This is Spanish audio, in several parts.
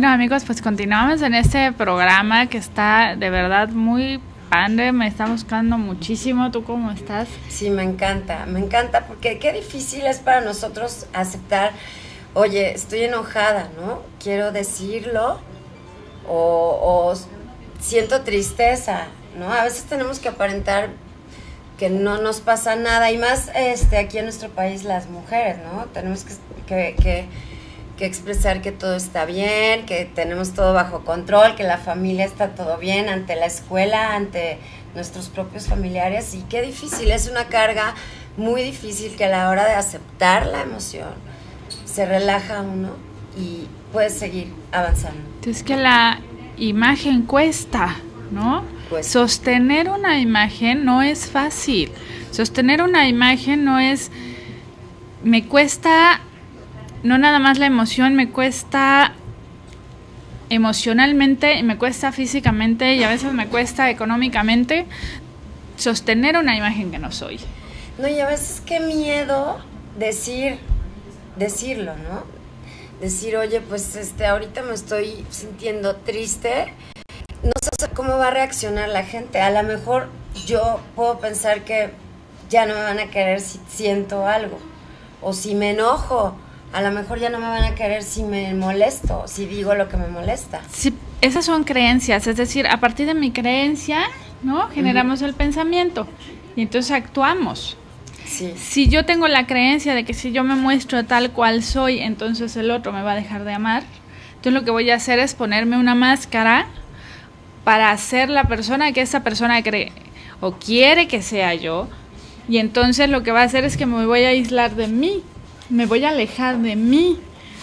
Bueno amigos, pues continuamos en este programa que está de verdad muy padre, me está buscando muchísimo. ¿Tú cómo estás? Sí, me encanta, me encanta porque qué difícil es para nosotros aceptar, oye, estoy enojada, ¿no? Quiero decirlo o, o siento tristeza, ¿no? A veces tenemos que aparentar que no nos pasa nada y más este aquí en nuestro país las mujeres, ¿no? Tenemos que, que, que, expresar que todo está bien, que tenemos todo bajo control, que la familia está todo bien ante la escuela, ante nuestros propios familiares y qué difícil, es una carga muy difícil que a la hora de aceptar la emoción se relaja uno y puede seguir avanzando. Es que la imagen cuesta, ¿no? Pues. Sostener una imagen no es fácil. Sostener una imagen no es... Me cuesta, no nada más la emoción, me cuesta emocionalmente, me cuesta físicamente y a veces me cuesta económicamente sostener una imagen que no soy. No, y a veces qué miedo decir, decirlo, ¿no? Decir, oye, pues este, ahorita me estoy sintiendo triste no sé cómo va a reaccionar la gente. A lo mejor yo puedo pensar que ya no me van a querer si siento algo. O si me enojo, a lo mejor ya no me van a querer si me molesto, si digo lo que me molesta. Sí, esas son creencias, es decir, a partir de mi creencia, ¿no? Generamos el pensamiento y entonces actuamos. Sí. Si yo tengo la creencia de que si yo me muestro tal cual soy, entonces el otro me va a dejar de amar, entonces lo que voy a hacer es ponerme una máscara para ser la persona que esa persona cree o quiere que sea yo. Y entonces lo que va a hacer es que me voy a aislar de mí, me voy a alejar de mí.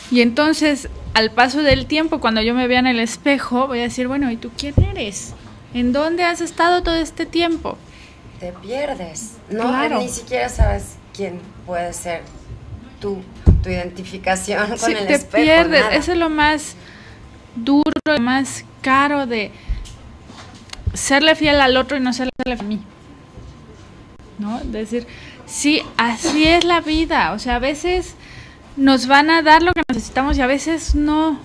Y entonces al paso del tiempo, cuando yo me vea en el espejo, voy a decir, bueno, ¿y tú quién eres? ¿En dónde has estado todo este tiempo? Te pierdes, ¿no? Claro. Ni siquiera sabes quién puede ser tú, tu identificación con Sí, el te espejo. pierdes. nada. Eso es lo más duro, lo más caro de serle fiel al otro y no serle fiel a mí. ¿No? Decir, sí, así es la vida. O sea, a veces nos van a dar lo que necesitamos y a veces no.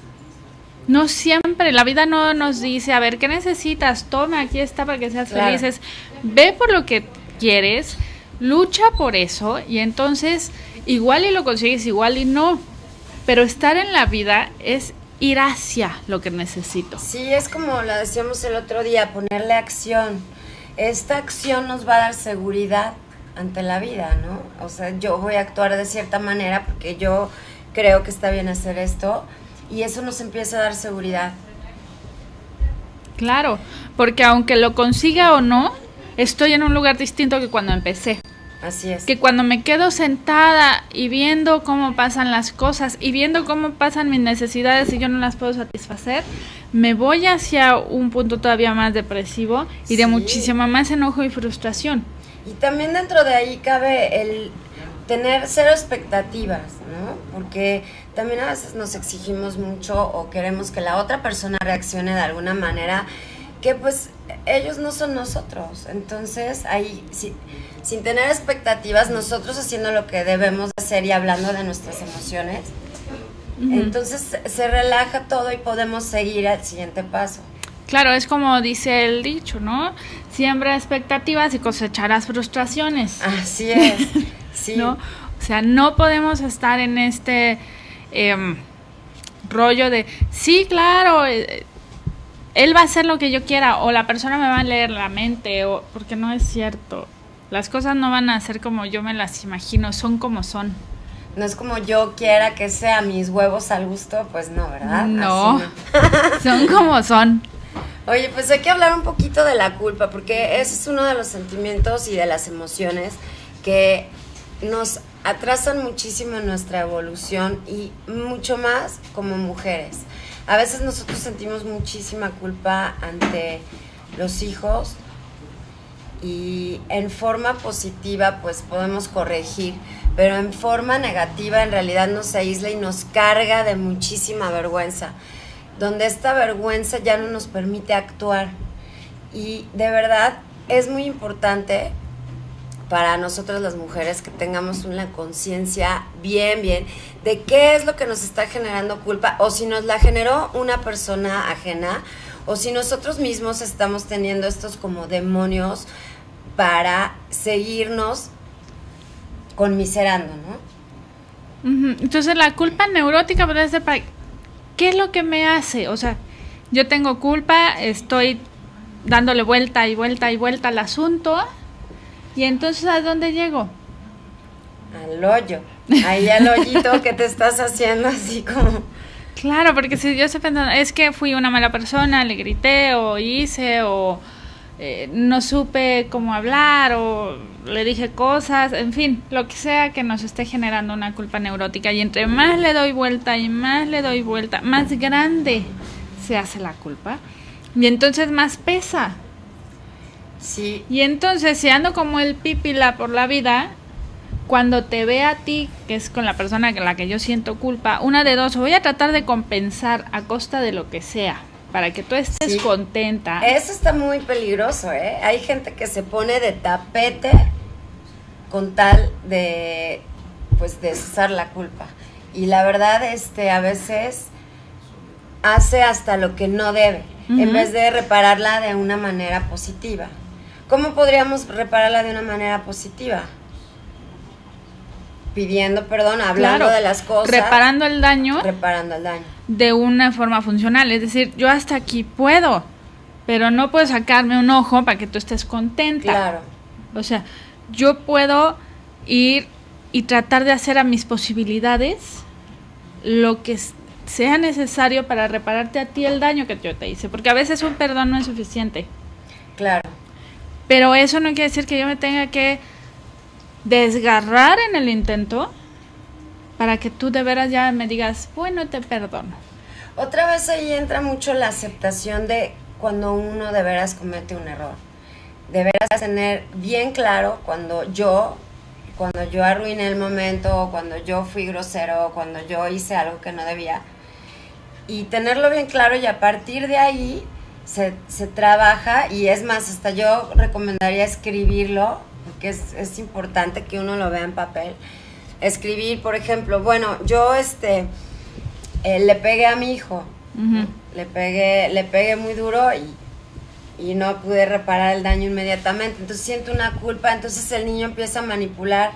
No siempre. La vida no nos dice, a ver, ¿qué necesitas? Toma, aquí está para que seas Claro. feliz. Es, ve por lo que quieres, lucha por eso y entonces igual y lo consigues, igual y no. Pero estar en la vida es ir hacia lo que necesito. Sí, es como lo decíamos el otro día, ponerle acción. Esta acción nos va a dar seguridad ante la vida, ¿no? O sea, yo voy a actuar de cierta manera porque yo creo que está bien hacer esto y eso nos empieza a dar seguridad. Claro, porque aunque lo consiga o no, estoy en un lugar distinto que cuando empecé. Así es. Que cuando me quedo sentada y viendo cómo pasan las cosas y viendo cómo pasan mis necesidades y yo no las puedo satisfacer, me voy hacia un punto todavía más depresivo y de muchísima más enojo y frustración. Y también dentro de ahí cabe el tener cero expectativas, ¿no? Porque también a veces nos exigimos mucho o queremos que la otra persona reaccione de alguna manera que pues ellos no son nosotros. Entonces ahí, si- sin tener expectativas, nosotros haciendo lo que debemos de hacer y hablando de nuestras emociones, entonces se relaja todo y podemos seguir al siguiente paso. Claro, es como dice el dicho, ¿no? Siembra expectativas y cosecharás frustraciones. Así es. Sí. ¿no? O sea, no podemos estar en este em, rollo de, sí, claro, eh, él va a hacer lo que yo quiera o la persona me va a leer la mente, o, porque no es cierto. Las cosas no van a ser como yo me las imagino, son como son. No es como yo quiera que sea mis huevos al gusto, pues no, ¿verdad? No, son como son. Oye, pues hay que hablar un poquito de la culpa, porque ese es uno de los sentimientos y de las emociones que nos atrasan muchísimo en nuestra evolución y mucho más como mujeres. A veces nosotros sentimos muchísima culpa ante los hijos y en forma positiva pues podemos corregir, pero en forma negativa en realidad nos aísla y nos carga de muchísima vergüenza, donde esta vergüenza ya no nos permite actuar. Y de verdad es muy importante para nosotras las mujeres que tengamos una conciencia bien, bien de qué es lo que nos está generando culpa o si nos la generó una persona ajena o si nosotros mismos estamos teniendo estos como demonios para seguirnos conmiserando, ¿no? Entonces la culpa neurótica puede ser para... ¿Qué es lo que me hace? O sea, yo tengo culpa, estoy dándole vuelta y vuelta y vuelta al asunto y entonces ¿a dónde llego? Al hoyo. Ahí al hoyito que te estás haciendo así como... Claro, porque si yo estoy pensando, es que fui una mala persona, le grité o hice o eh, no supe cómo hablar o le dije cosas, en fin, lo que sea que nos esté generando una culpa neurótica. Y entre más le doy vuelta y más le doy vuelta, más grande se hace la culpa. Y entonces más pesa. Sí. Y entonces si ando como el pipila por la vida, cuando te ve a ti, que es con la persona con la que yo siento culpa, una de dos, voy a tratar de compensar a costa de lo que sea, para que tú estés contenta. Eso está muy peligroso, ¿eh? Hay gente que se pone de tapete con tal de, pues, de cesar la culpa. Y la verdad, este, a veces hace hasta lo que no debe, en vez de repararla de una manera positiva. ¿Cómo podríamos repararla de una manera positiva? pidiendo perdón, hablando de las cosas. Reparando el daño. Reparando el daño. De una forma funcional. Es decir, yo hasta aquí puedo, pero no puedo sacarme un ojo para que tú estés contenta. Claro. O sea, yo puedo ir y tratar de hacer a mis posibilidades lo que sea necesario para repararte a ti el daño que yo te hice. Porque a veces un perdón no es suficiente. Claro. Pero eso no quiere decir que yo me tenga que desgarrar en el intento para que tú de veras ya me digas, bueno, te perdono. Otra vez ahí entra mucho la aceptación de cuando uno de veras comete un error. De veras tener bien claro cuando yo, cuando yo arruiné el momento, cuando yo fui grosero, cuando yo hice algo que no debía. Y tenerlo bien claro y a partir de ahí se, se trabaja y es más, hasta yo recomendaría escribirlo porque es, es importante que uno lo vea en papel. Escribir, por ejemplo, bueno, yo este eh, le pegué a mi hijo, le pegué, le pegué muy duro y, y no pude reparar el daño inmediatamente. Entonces siento una culpa, entonces el niño empieza a manipular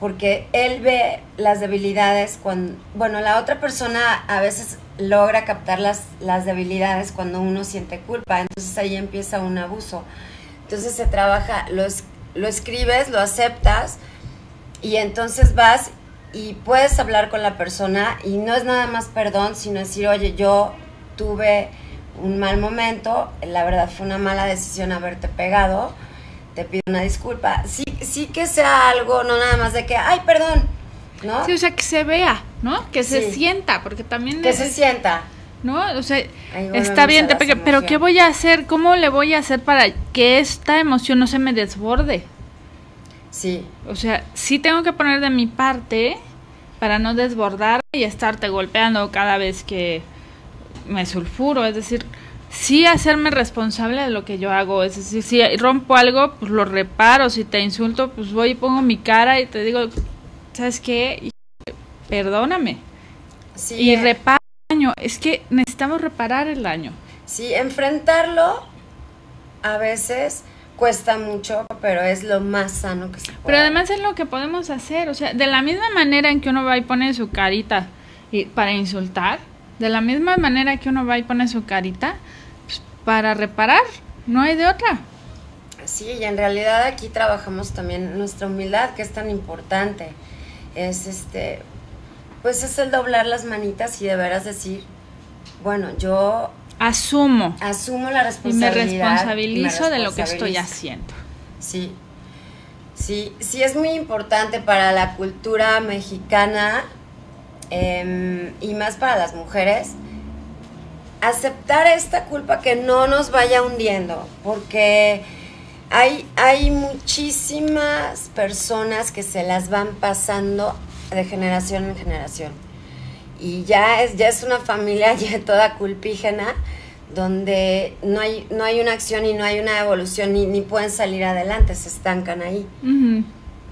porque él ve las debilidades cuando, bueno, la otra persona a veces logra captar las, las debilidades cuando uno siente culpa, entonces ahí empieza un abuso. Entonces se trabaja, los, lo escribes, lo aceptas y entonces vas y puedes hablar con la persona y no es nada más perdón, sino decir, oye, yo tuve un mal momento, la verdad fue una mala decisión haberte pegado, te pido una disculpa. Sí, sí que sea algo, no nada más de que, ay, perdón, ¿no? Sí, o sea, que se vea, ¿no? Que se sienta, porque también... Que se sienta. ¿no? O sea, está bien, te pero ¿qué voy a hacer? ¿Cómo le voy a hacer para que esta emoción no se me desborde? Sí. O sea, sí tengo que poner de mi parte para no desbordar y estarte golpeando cada vez que me sulfuro, es decir, sí hacerme responsable de lo que yo hago, es decir, si rompo algo, pues lo reparo, si te insulto, pues voy y pongo mi cara y te digo, ¿sabes qué? Perdóname. Sí, y eh, reparo daño, es que necesitamos reparar el daño. Sí, enfrentarlo a veces cuesta mucho, pero es lo más sano que se puede. Pero además es lo que podemos hacer, o sea, de la misma manera en que uno va y pone su carita y, para insultar, de la misma manera que uno va y pone su carita pues, para reparar, no hay de otra. Sí, y en realidad aquí trabajamos también nuestra humildad, que es tan importante. Es este, pues es el doblar las manitas y de veras decir, bueno, yo asumo. Asumo la Y me responsabilidad. responsabilizo me de lo que estoy responsabilizo. haciendo. Sí, sí, sí es muy importante para la cultura mexicana em, y más para las mujeres aceptar esta culpa que no nos vaya hundiendo, porque hay, hay muchísimas personas que se las van pasando de generación en generación. Y ya es, ya es una familia ya toda culpígena, donde no hay, no hay una acción y no hay una evolución, ni, ni pueden salir adelante, se estancan ahí.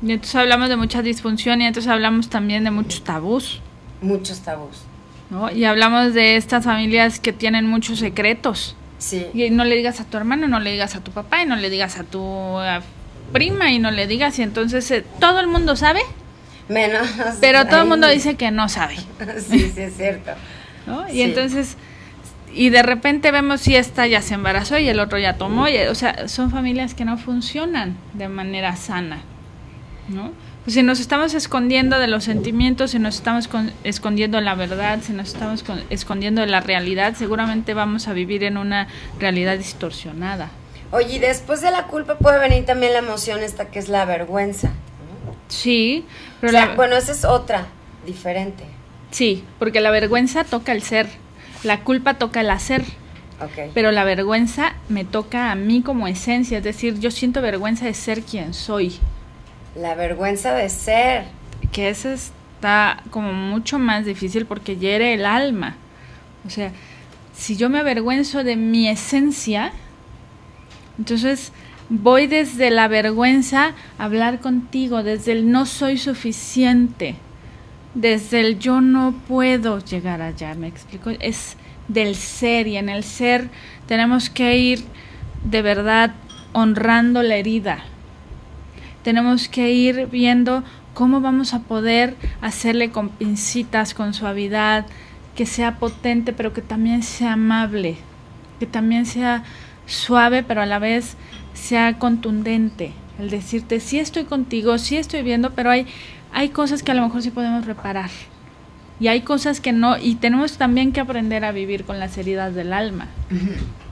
Y entonces hablamos de mucha disfunción y entonces hablamos también de muchos tabús. Muchos tabús. ¿no? Y hablamos de estas familias que tienen muchos secretos. Sí. Y no le digas a tu hermano, no le digas a tu papá, y no le digas a tu prima, y no le digas, y entonces eh, todo el mundo sabe, Menos. pero todo el mundo dice que no sabe. sí, sí, es cierto. ¿no? Y Sí. entonces, y de repente vemos si esta ya se embarazó y el otro ya tomó, y, o sea, son familias que no funcionan de manera sana, ¿no? Si nos estamos escondiendo de los sentimientos, si nos estamos con- escondiendo la verdad, si nos estamos con- escondiendo de la realidad, seguramente vamos a vivir en una realidad distorsionada. Oye, y después de la culpa puede venir también la emoción esta que es la vergüenza. Sí, pero O sea, la- bueno, esa es otra, diferente. sí, porque la vergüenza toca el ser, la culpa toca el hacer. Ok. Pero la vergüenza me toca a mí como esencia, es decir, yo siento vergüenza de ser quien soy, La vergüenza de ser. que eso está como mucho más difícil porque hiere el alma. O sea, si yo me avergüenzo de mi esencia, entonces voy desde la vergüenza a hablar contigo, desde el no soy suficiente, desde el yo no puedo llegar allá, ¿me explico? Es del ser y en el ser tenemos que ir de verdad honrando la herida. Tenemos que ir viendo cómo vamos a poder hacerle con pincitas, con suavidad, que sea potente, pero que también sea amable, que también sea suave, pero a la vez sea contundente. El decirte, sí estoy contigo, sí estoy viendo, pero hay, hay cosas que a lo mejor sí podemos reparar. Y hay cosas que no, y tenemos también que aprender a vivir con las heridas del alma,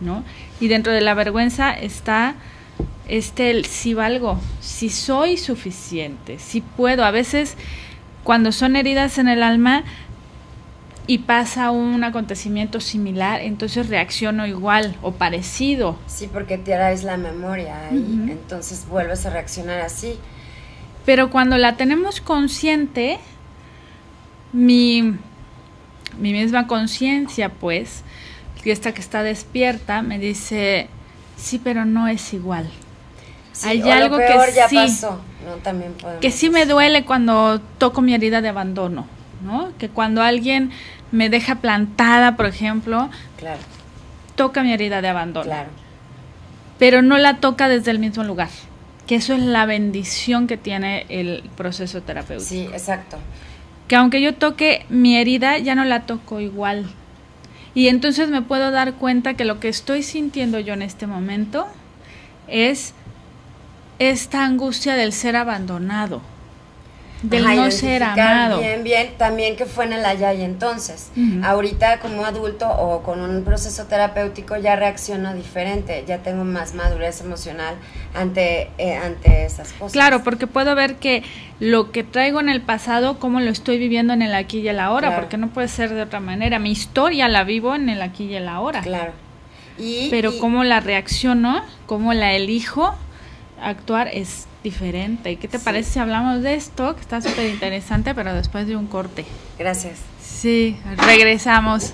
¿no? Y dentro de la vergüenza está este el si valgo, si soy suficiente, si puedo. A veces cuando son heridas en el alma y pasa un acontecimiento similar, entonces reacciono igual o parecido. Sí, porque te traes la memoria Ujú. entonces vuelves a reaccionar así. Pero cuando la tenemos consciente, mi, mi misma conciencia, pues, que esta que está despierta, me dice, sí, pero no es igual. Sí, Hay lo algo que ya sí. pasó, ¿no? También podemos que sí me duele cuando toco mi herida de abandono, ¿no? Que cuando alguien me deja plantada, por ejemplo, Claro, toca mi herida de abandono, claro. pero no la toca desde el mismo lugar. Que eso es la bendición que tiene el proceso terapéutico. Sí, exacto. Que aunque yo toque mi herida, ya no la toco igual. Y entonces me puedo dar cuenta que lo que estoy sintiendo yo en este momento es esta angustia del ser abandonado, del Ajá, no ser amado. Bien, bien, también que fue en el allá y entonces. Ahorita como adulto o con un proceso terapéutico ya reacciono diferente, ya tengo más madurez emocional ante, eh, ante esas cosas. Claro, porque puedo ver que lo que traigo en el pasado, cómo lo estoy viviendo en el aquí y el ahora, Claro. porque no puede ser de otra manera. Mi historia la vivo en el aquí y el ahora. Claro. Y, Pero y- cómo la reacciono, cómo la elijo actuar es diferente. ¿Y qué te Sí. parece si hablamos de esto? Que está súper interesante, pero después de un corte. Gracias. Sí, regresamos.